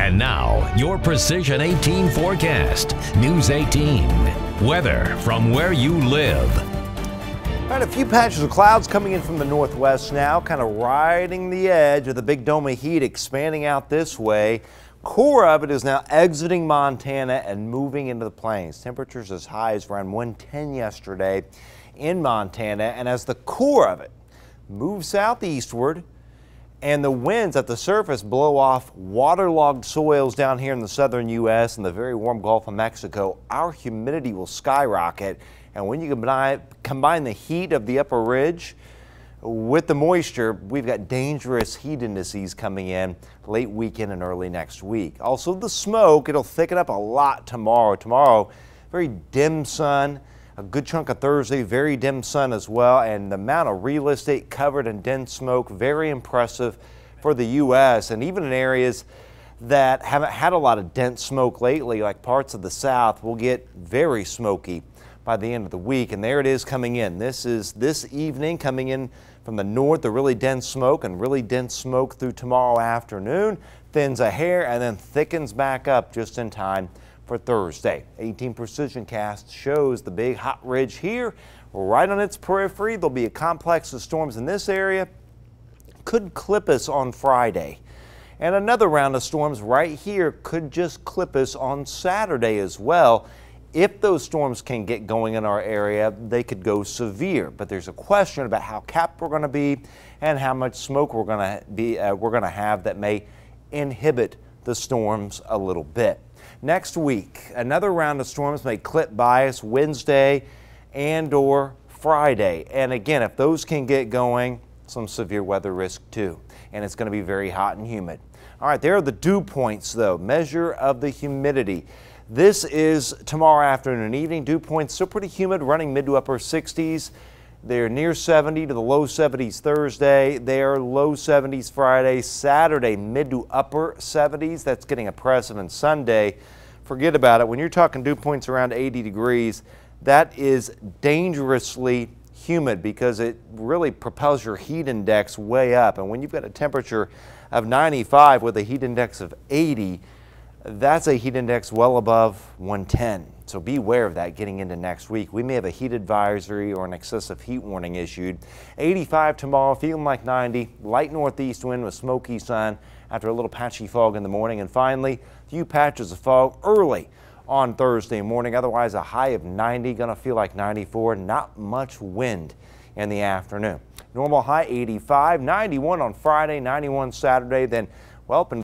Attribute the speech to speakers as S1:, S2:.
S1: And now, your Precision 18 forecast. News 18. Weather from where you live.
S2: All right, a few patches of clouds coming in from the northwest now, kind of riding the edge of the big dome of heat expanding out this way. Core of it is now exiting Montana and moving into the plains. Temperatures as high as around 110 yesterday in Montana. And as the core of it moves southeastward, and the winds at the surface blow off waterlogged soils down here in the southern U.S. and the very warm Gulf of Mexico. Our humidity will skyrocket. And when you combine, the heat of the upper ridge with the moisture, we've got dangerous heat indices coming in late weekend and early next week. Also, the smoke, it'll thicken up a lot tomorrow. Tomorrow, very dim sun a good chunk of Thursday, very dim sun as well, and the amount of real estate covered in dense smoke, very impressive for the U.S. and even in areas that haven't had a lot of dense smoke lately, like parts of the South, will get very smoky by the end of the week. And there it is coming in. This is this evening coming in from the north, the really dense smoke and really dense smoke through tomorrow afternoon, thins a hair and then thickens back up just in time for Thursday. 18 Precision Cast shows the big hot ridge here right on its periphery. There'll be a complex of storms in this area. Could clip us on Friday. And another round of storms right here could just clip us on Saturday as well. If those storms can get going in our area, they could go severe. But there's a question about how capped we're going to be and how much smoke we're going to be uh, we're going to have that may inhibit the storms a little bit. Next week, another round of storms may clip by us Wednesday and or Friday. And again, if those can get going, some severe weather risk too. And it's going to be very hot and humid. All right, there are the dew points though, measure of the humidity. This is tomorrow afternoon and evening. Dew points still pretty humid, running mid to upper 60s. They're near 70 to the low 70s Thursday. They are low 70s Friday. Saturday, mid to upper 70s. That's getting oppressive. And Sunday, forget about it. When you're talking dew points around 80 degrees, that is dangerously humid because it really propels your heat index way up. And when you've got a temperature of 95 with a heat index of 80, that's a heat index well above 110. So beware of that getting into next week. We may have a heat advisory or an excessive heat warning issued. 85 tomorrow, feeling like 90. Light northeast wind with smoky sun after a little patchy fog in the morning. And finally, a few patches of fog early on Thursday morning. Otherwise, a high of 90, going to feel like 94. Not much wind in the afternoon. Normal high 85, 91 on Friday, 91 Saturday. Then, well,